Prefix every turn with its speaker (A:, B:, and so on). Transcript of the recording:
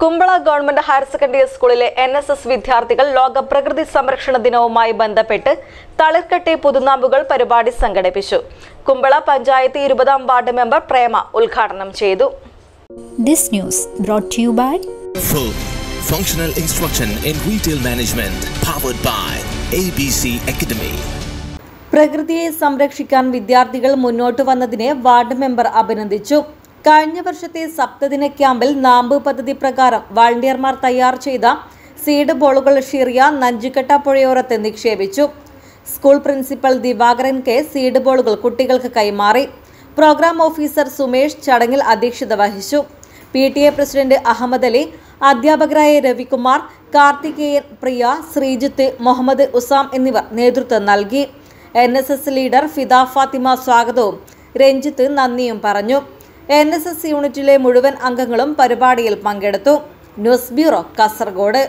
A: Kumbla government higher secondary സ്കൂളിലെ N S S വിദ്യാർത്ഥികൾ ലോക പ്രകൃതി സംരക്ഷണ ദിനവുമായി ബന്ധപ്പെട്ട് തളിർക്കട്ടെ പുതുനാമ്പുകൾ പരിപാടി സംഘടിപ്പിച്ചു. കുമ്പള പഞ്ചായത്ത് ഇരുപതാം വാർഡ് മെമ്പർ പ്രേമ ഉദ്ഘാടനം ചെയ്തു.
B: This news brought to you by
C: functional instruction in retail management powered by ABC Academy.
A: പ്രകൃതിയെ സംരക്ഷിക്കാൻ വിദ്യാർത്ഥികൾ മുന്നോട്ട് വന്നതിനെ വാർഡ് മെമ്പർ അഭിനന്ദിച്ചു. കഴിഞ്ഞ വർഷത്തെ സപ്തദിന ക്യാമ്പിൽ നാമ്പ് പദ്ധതി പ്രകാരം വാളണ്ടിയർമാർ തയ്യാർ ചെയ്ത സീഡ് ബോളുകൾ ഷിറിയ നഞ്ചിക്കട്ട പുഴയോരത്ത് നിക്ഷേപിച്ചു. School principal Divakaran K seed ബോളുകൾ കുട്ടികൾക്ക് കൈമാറി. പ്രോഗ്രാം ഓഫീസർ സുമേഷ് ചടങ്ങിൽ അധ്യക്ഷത വഹിച്ചു. P T A president Ahammad Ali അധ്യാപകരായ രവികുമാർ കാർത്തികേയൻ പ്രിയ ശ്രീജിത്ത് മുഹമ്മദ് ഉസാം എന്നിവർ നേതൃത്വം നൽകി. എൻ ലീഡർ ഫിദ ഫാത്തിമ സ്വാഗതവും രഞ്ജിത്ത് നന്ദിയും പറഞ്ഞു. എൻ എസ് എസ് യൂണിറ്റിലെ മുഴുവൻ അംഗങ്ങളും പരിപാടിയിൽ പങ്കെടുത്തു. News bureau Kasaragod.